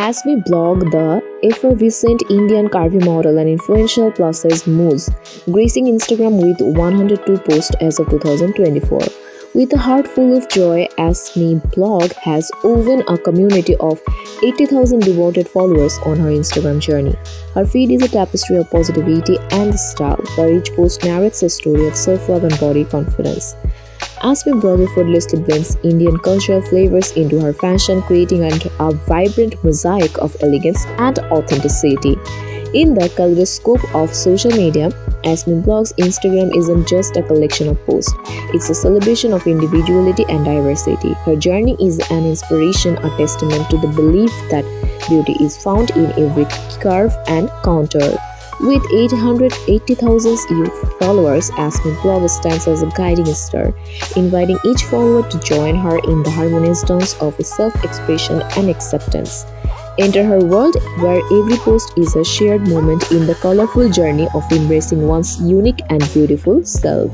Asmiblog, the effervescent Indian curvy model and influential plus size moves, gracing Instagram with 102 posts as of 2024. With a heart full of joy, Asmi blog has woven a community of 80,000 devoted followers on her Instagram journey. Her feed is a tapestry of positivity and style, where each post narrates a story of self-love and body confidence. Asmiblog effortlessly blends Indian cultural flavors into her fashion, creating a vibrant mosaic of elegance and authenticity. In the kaleidoscope of social media, Asmiblog's Instagram isn't just a collection of posts, it's a celebration of individuality and diversity. Her journey is an inspiration, a testament to the belief that beauty is found in every curve and contour. With 880,000 youth followers, Asmiblog stands as a guiding star, inviting each follower to join her in the harmonious dance of self-expression and acceptance. Enter her world where every post is a shared moment in the colorful journey of embracing one's unique and beautiful self.